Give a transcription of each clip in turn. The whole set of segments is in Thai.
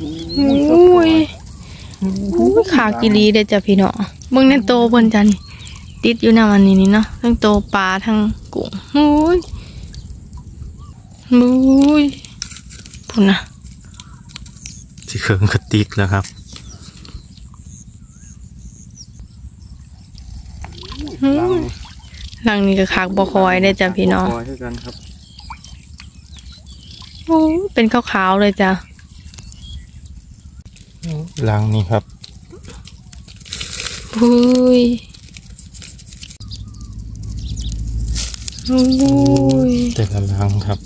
อุ้ยอุ้ยขากิรีเด้อจ้ะพี่น้องเบิ่งในโตเพิ่นจ้ะนี่ติดอยู่นำอันนี้นี่เนาะทั้งโตปลาทั้งกุ้งอุ้ยอุ้ยพุ่นน่ะที่เคิงกระติกแล้วครับอุ้ยหลังนี้ก็คักบ่คอยได้อจ้ะพี่น้องคอยด้วยกันครับโอ้ยเป็นขาวๆเลยจ้ะห ลังนี้ครับอุ้ยอุ้ยแต่ละหลังครับ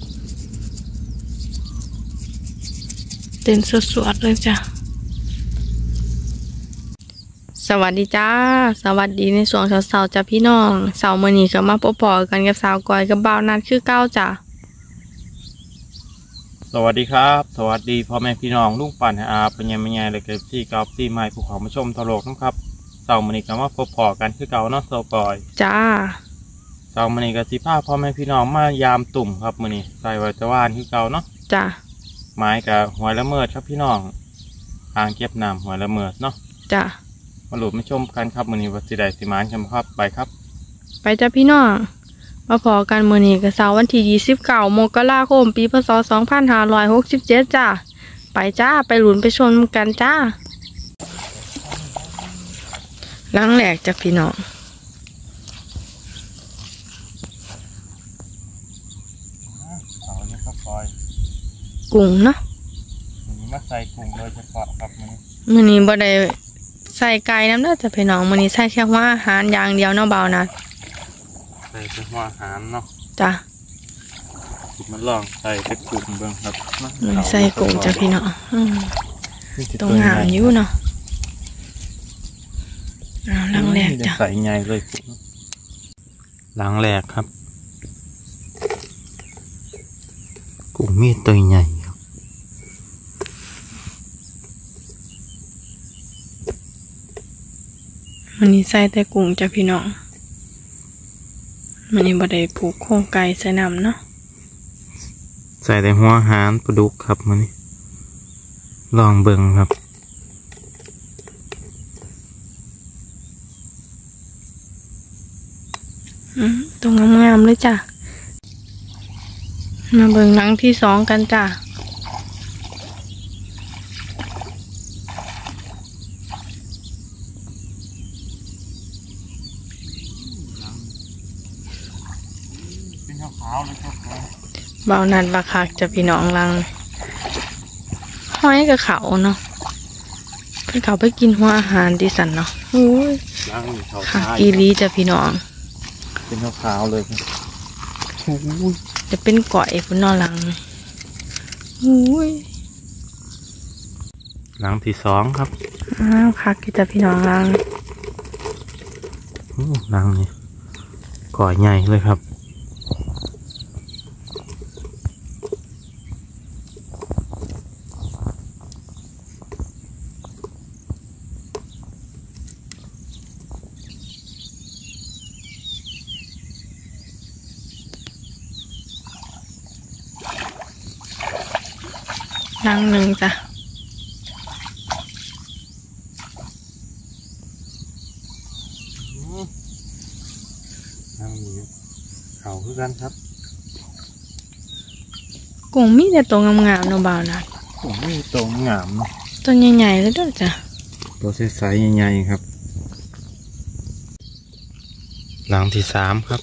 เต้นสวดๆเลยจ้ะ สวัสดีจ้า สวัสดีในช่วงเช้าๆจ้ะพี่น้องเสาร์มื้อนี้ก็มาพบปอกันกับสาวกอยกับบ่าวนัดคือเก้าจ้ะ สวัสดีครับ สวัสดีพ่อแม่พี่น้องลุงปั่นให้อาปัญญาแม่ยายเลยเก็บที่กอล์ฟที่ไม้ภูเขามาชมทะโลกนะครับเสาร์มื้อนี้ก็มาพบพอกันคือเก่าเนาะโซปอยจ้าเสาร์มื้อนี้ก็สิพาพ่อแม่พี่น้องมายามตุ่มครับมื้อนี้ใส่ไว้จะว่านคือเก่าเนาะจ้าไม้กับหัวละเมิดครับพี่น้องอ่างเก็บน้ำหัวละเมิดเนาะจ้ามาหลุดมาชมกันครับมื้อนี้ว่าสิได้สิมานกันบ่ครับไปครับ ไปจ้ะพี่น้อง มาพอกันมื้อนี้ก็เสาร์วันที่29มกราคม ปีพศ2567 จ้า ไปจ้า ไปหลุนไปชมกันจ้าหลังแหลกจ้ะพี่น้องเอาเนี่ยครับปอยกุ้งเนาะมื้อนี้มาใส่กุ้งโดยเฉพาะครับมื้อนี้มื้อนี้บ่ได้ใส่ไก่น้ำเด้อจ้ะพี่น้องมื้อนี้ใส่แค่หัว่าอาหารอย่างเดียวเนาะเบานะ ใส่เป็นหัวอาหารเนาะจ้ะสิมันลองใส่เป็นกุ้งเบิ่งครับมามื้อนี้ใส่กุ้งจ้ะพี่น้องอืมนี่สิตรงหามอยู่เนาะเอาหลังแหลกจ้ะใส่ใหญ่เลยกุ้งหลังแรกครับกุ้งมีตัวใหญ่ครับมื้อนี้ใส่แต่กุ้งจ้ะพี่น้อง มื้อนี้บ่ได้ผูกโครงไก่ใส่น้ำเนาะใส่แต่หัวอาหารปลาดุกครับมื้อนี้ลองเบิ่งครับอืมตรงงามๆเลยจ้ะ มาเบิ่งหลังที่สองกันจ้ะ เป็นขาวๆเลยครับ เบานัดบักคักจ้ะพี่น้องหลังห้อยกับเขาเนาะเพิ่นเขาไปกินหัวอาหารดิสันเนาะอุ้ยล้างนี่เขาคักทายอีหลีจ้ะพี่น้อง เป็นขาวๆเลยครับโอ้ยจะเป็นก่อยพุ่นเนอหลังอุ้ยหลังที่สองครับอ้าวคักอยู่จ้ะพี่น้องหลังโอ้หลังนี่ก่อใหญ่เลยครับ ลังหนึ่งจ้ะนั่งอยู่เขาคือกันครับกุ้งมีแต่ตัวงามๆเนาะเบานัดผมไม่ตรงงามเนาะตัวใหญ่ๆเลยเด้อจ้ะตัวใสๆใหญ่ๆครับหลังที่สามครับ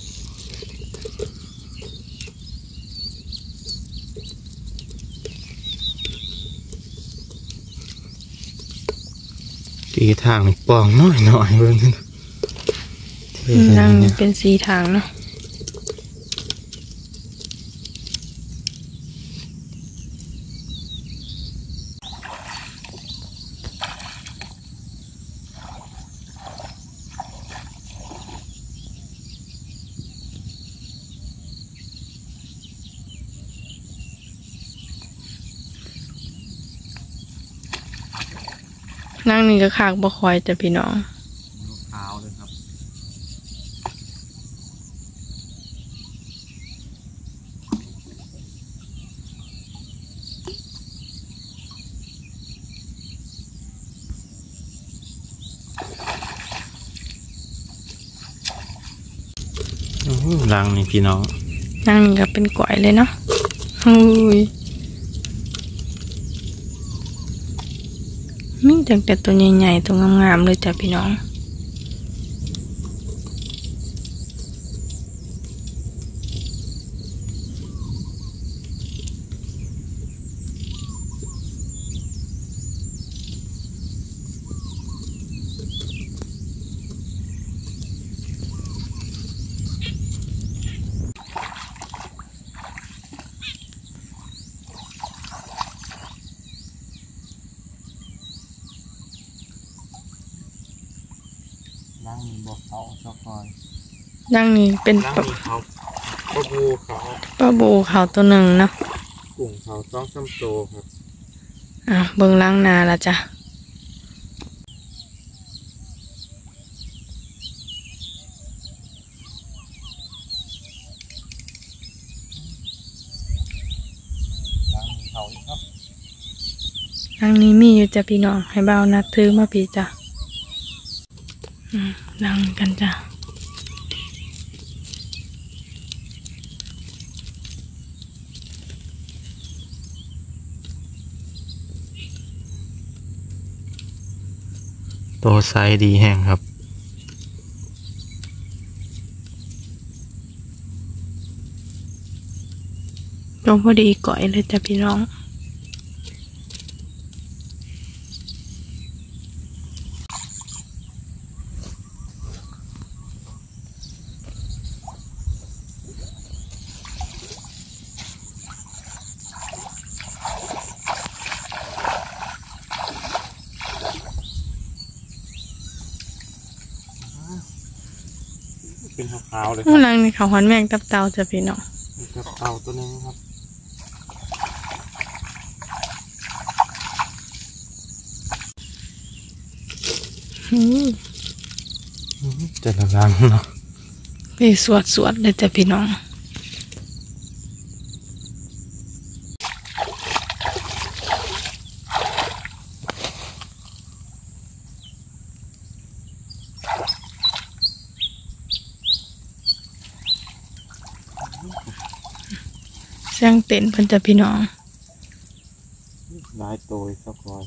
สีทางนี่ปองน้อยหน่อยเบิ่งนี่นะเท่งเลยเนี่ยเป็นสีทางเนาะ นี้ก็คากบ่คอยจ้ะพี่น้องลูกขาเลยครับลังนี่พี่น้องรังนี่ก็เป็นก๋อยเลยเนาะอุ้ย ตั้งแต่ตัวใหญ่ๆตัวงามๆเลยจ้ะพี่น้อง บอกเขาชอบคอยดังนี้เป็นรังปลานี่เขาปลาบูเขาปลาบูเขาตัวหนึ่งเนาะกุ้งเขาต้องซ้ำโตครับอะเบิ่งล้างนาละจ้ะรังนี่เขานี่ครับล้างนี้มีอยู่จ้ะพี่น้องให้เบานัดถือมาพี่จ้ะอืม ล้างกันจ้ะโตไซส์ดีแห้งครับ ลงพอดีก่อยเลยจ้ะพี่น้อง เป็นขาวๆเลยคข้างรับหลังนี่เขาหอนแมงตับเตาจ้ะพี่น้องมีกระเต่าตัวหนึงครับอืมแต่ละรังเนาะไปสวดสวดเลยจ้ะพี่น้อง เสียงเต้นเพิ่นจะพี่น้องหลายตัวสักคอย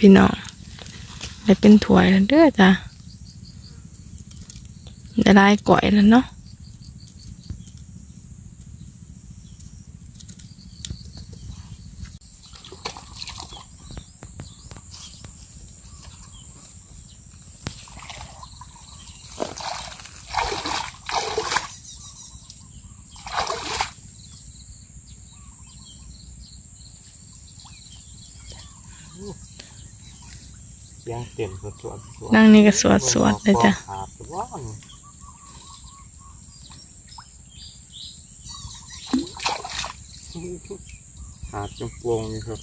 พี่น้องได้เป็นถ้วยแล้วเด้อจ้ะได้ได้ก่อยแล้วเนาะ สียงเต็มสวดสวดสวดนั่งนี่ก็สวดสวดเลยจ้ะขาดแต่ว่านขาดจมปวงนี่ครับ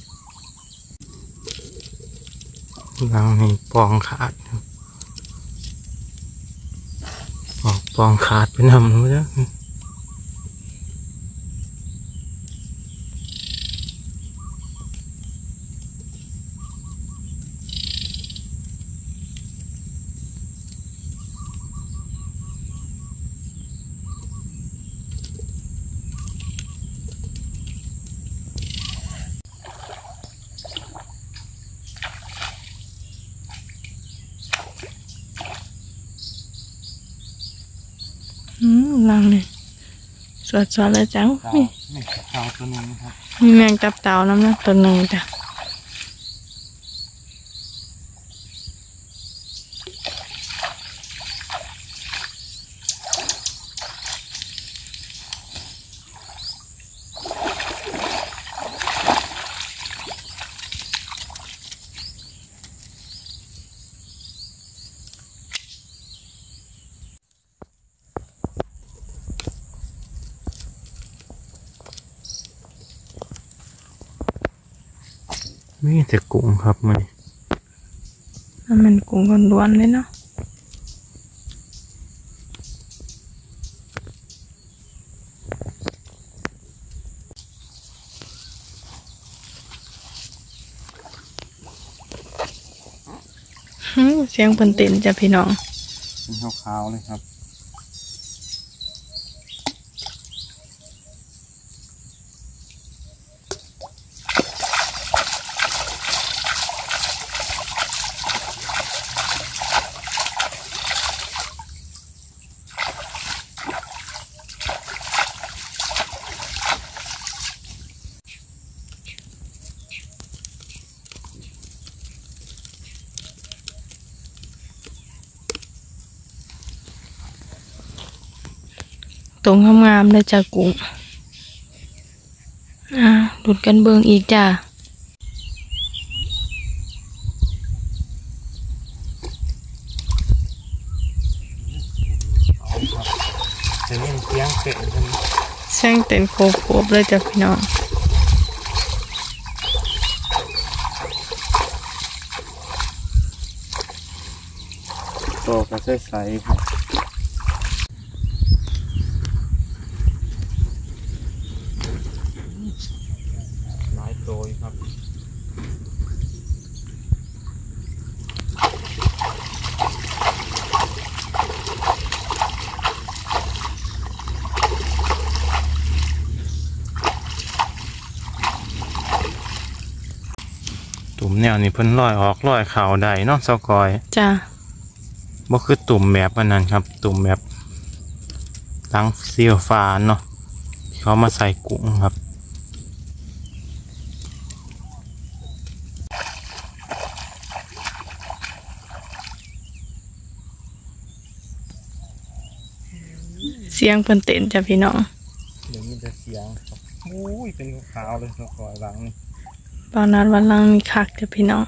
รังนี่ปองขาดครับออกปองขาดไปนำเลยนะ อืมนั่งนี่สวดสวดเลยจ้ะเต่ามีนี่เต่าตัวหนึงครับ มีแมงตับเต่าน้ำนะตัวหนึ่งจ้ะ มีแต่กุ้งครับมันนั่นมันกุ้งล้วนๆเลยเนาะอื้อเสียงเพิ่นเต้นจ้ะพี่น้องเป็นขาวๆเลยครับ ตรงงามๆเลยจ้ะกุ้งอ่าหลุดกันเบิงอีกจ้ะเอาเล่นเสียงเตะกันแซงเต้นโคบเลยจ้ะพี่น้องโตก็ใสๆครับหลายโตอยู่ครับ ตุ่มแน วนี้เพิ่นลอยออกลอยเข่าได้เนาะเซากอยจ้ะบ่คือตุ่มแบบอันนั้นครับ ตุ่มแบบลังเซียวฟ้าเนาะที่เขามาใส่กุ้งครับเสียงเพิ่นเต้นจ้ะพี่น้องเดี๋ยวมันจะเสียงครับโอ้ยเป็นขาวๆเลยเซากอยหลังนี่ ตอนนั้นวันหลังมีคักจ้ะพี่น้อง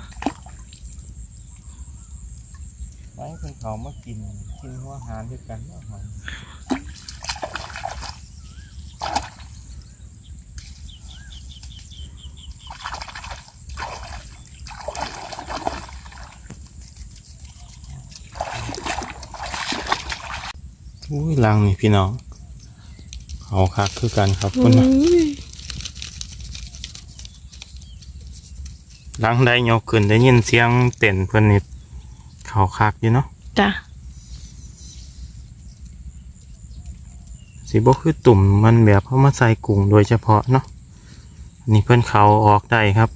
ไว้เป็นเขามากิน กินหัวอาหารด้วยกันอาหารอุ้ยลังนี่พี่น้องเขาคักคือกันครับคุณนะ อุ้ย ลังได้ยกขึ้นได้ยินเสียงเต้นเพื่อนนิดเขาคักอยู่เนาะจ้ะสีบกคือตุ่มมันแบบเขามาใส่กุ้งโดยเฉพาะเนาะอันนี่เพื่อนเขาออกได้ครับ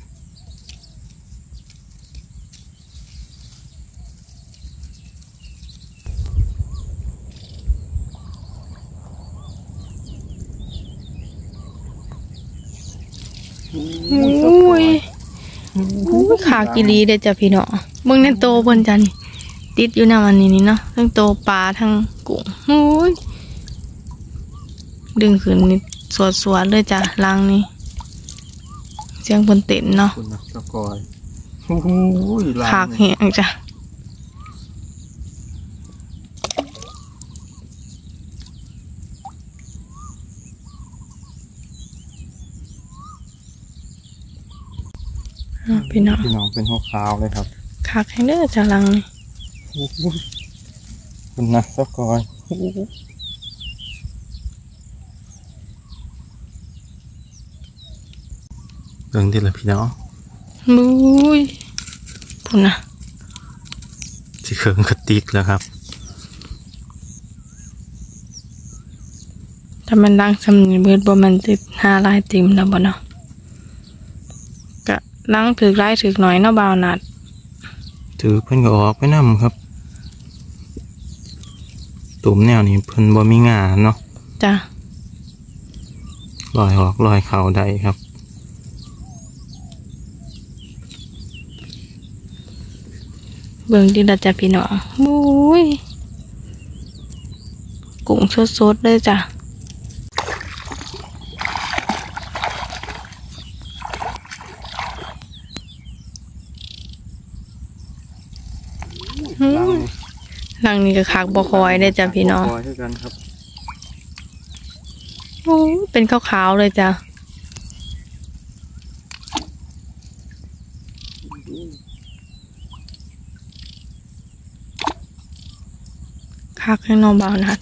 อุ้ยอุ้ยขากิรีเด้อจ้ะพี่น้องเบิ่งในโตเพิ่นจ้ะนี่ติดอยู่นำอันนี้นี่เนาะทั้งโตปลาทั้งกุ้งอุ้ยดึงขึ้นนี่สวดๆเลยจ้ะลังนี่เสียงเพิ่นเต้นเนาะคุณนะตะกอยโอ้ยขากแหงจ้ะ พี่น้องพี่น้องเป็นหัวขาวเลยครับขากแห้งเด้อจ้ะลังนี่โอ้ยคุณนะตะกอยโอ้ยเรื่องที่ละพี่น้องบุ้ยพุ่นนะสิเขิงกระติกแล้วครับถ้ามันดังสำนีเบิดบ่มันติดหาลายติมแล้วบ่เนาะ กะลังถือลายถือหน่อยเนาะบ่าวนัดถือเพิ่นก็ออกไปนํครับตุ่มแนวนี้เพิ่นบ่มีงาเนาะจ้ะลอยออกลอยเข่าได้ครับเบิ่งดิละจ้ะพี่น้องบุ้ยกุ้งสดๆเลยจ้ะ อืม ลังนี้ก็คักบ่คอยได้อจ้ะพี่น้องคอยด้วยกันครับโอ้ยเป็นขาวๆเลยจ้ะคักให้น้องบ่าวนัด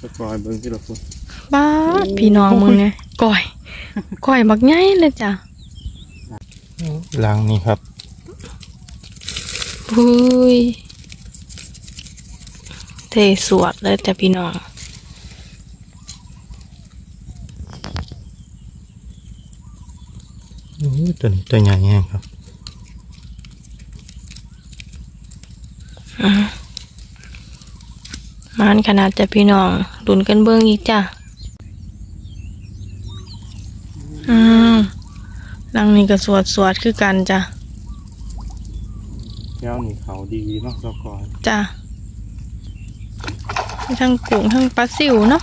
สปอยเบิ้งที่เราพูดบ้าดพี่น้องมึงเนี่ยก่อยก่อยบักใหญ่เลยจ้ะล้างนี่ครับพุย เทสวดเลยจ้ะพี่น้องอู้ตัวนี้ตัวใหญ่แห้งครับมานขนาดจ้ะพี่น้องดุนกันเบิ้งอีกจ้ะอ้าวหลังนี้ก็สวดสวดคือกันจ้ะแก้วนี่เขาดีเนาะสกอยจ้ะมี ทั้งกุ้งทั้งปลาซิวเนาะ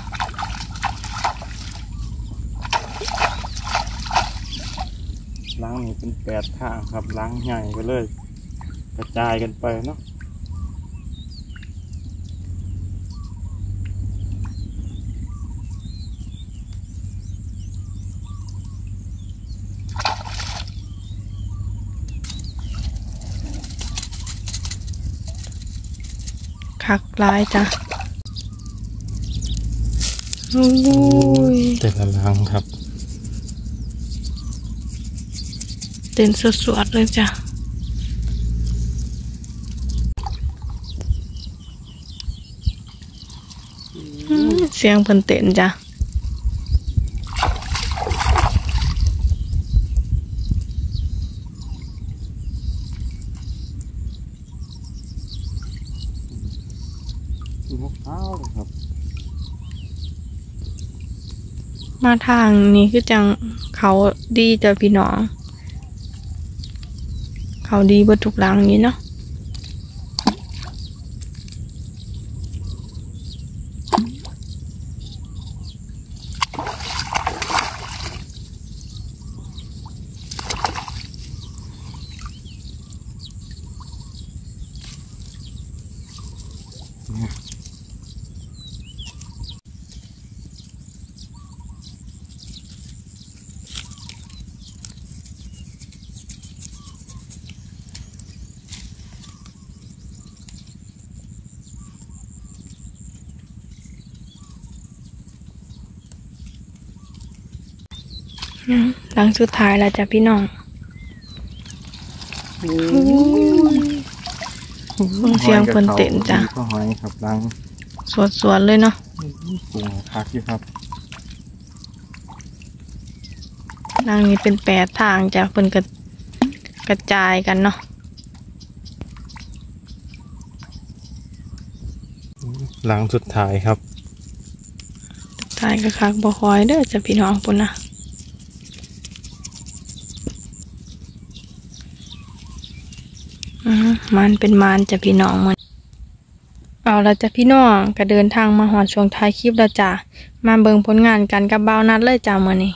ล้างนี่เป็นแปดทางครับล้างใหญ่ไปเลย กระจายกันไปเนาะคักหลายจ้ะ โอ้ยแต่ละล้างครับ เต้นสวดๆเลยจ้ะอืมเสียงเพิ่นเต้นจ้ะ มะพร้าวเลยครับ มาทางนี้คือจังเขาดีจ้ะพี่น้อง เขาดีบนทุกหลังนี้เนาะ หลังสุดท้ายแล้วจ้ะพี่น้องฟังเสียงเพิ่นเต้นจ้ะก็หอยครับล้างสวดๆเลยเนาะกุ้งพักอยู่ครับหลังนี้เป็นแปดทางจ้ะเพิ่นกระกระจายกันเนาะล้างสุดท้ายครับทายก็คักบ่คอยเด้อจ้ะพี่น้องปุ่นนะอือ มันเป็นมานจ้ะพี่น้องมันเอาละจ้ะพี่น้องก็เดินทางมาหอดช่วงท้ายคลิปแล้วจ้ะมาเบิ่งผลงานกันกับเบาวนัดเลยจ้ะมื้อนี้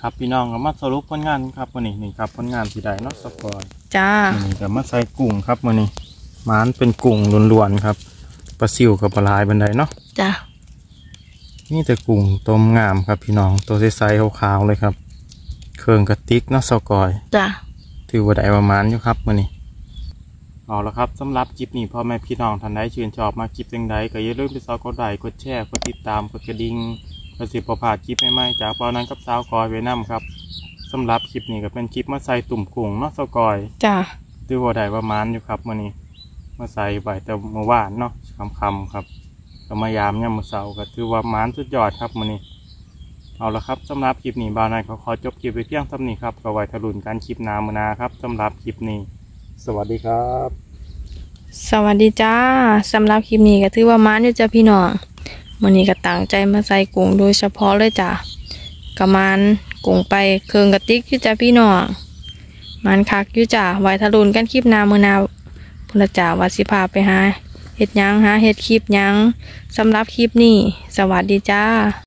ครับพี่น้องก็มาสรุปผลงานครับวันนี้นี่ครับผลงานที่ได้เนาะสปอยจ้าวันนี้ก็มาใส่กุ้งครับวันนี้หมานเป็นกุ้งล้วนๆครับปลาซิวกับปลาลายบันไดเนาะจ้ะนี่แต่กุ้งต้มงามครับพี่น้องตัวใสๆขาวๆเลยครับ เครื่องกระติกเนาะสกอยจ้ะถือว่าได้ประมาณอยู่ครับวันนี้ เอาละครับสำหรับคลิปนี้พ่อแม่พี่น้องท่านใดชื่นชอบมาคลิปจังใดก็อย่าลืมไปซอกกดไลค์กดแชร์กดติดตามกดกระดิ่งเพื่อสิบประพาดคลิปใหม่ๆจากปานั้นกับสาวกอยไว้นํครับสำหรับคลิปนี้ก็เป็นคลิปมาใส่ตุ่มกุ้งเนาะสกอยจ้ะถือว่าได้ประมาณอยู่ครับวันนี้ มาใส่ใบแต่เมื่อวานเนาะคำๆครับก็มายามเนี่ยมือเสาร์ก็ถือว่ามานสุดยอดครับวันนี้ เอาละครับสำหรับคลิปนี้บาวนายขอขอจบคลิปไปเพียงเท่านี้ครับก็ไว้ทะลุนการคลิปนามือนาครับสำหรับคลิปนี้ สวัสดีครับ สวัสดีจ้าสำหรับคลิปนี้ก็ถือว่ามันอยู่จ้ะพี่น้องมื้อนี้ก็ตั้งใจมาใส่กุ้งโดยเฉพาะเลยจ้ะกะมันกุ้งไปเครื่องกระติกอยู่จ้ะพี่น้องมันคักอยู่จ้ะไว้ทะลุนกันคลิปนามือนาพุ่นละจ้าว่าสิพาไปหาเฮ็ดยังหาเฮ็ดคลิปยังสำหรับคลิปนี้ สวัสดีจ้า